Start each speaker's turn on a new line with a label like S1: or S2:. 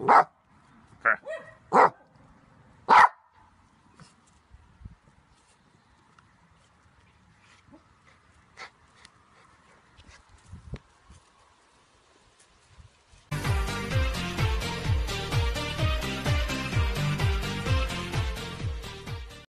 S1: Bah!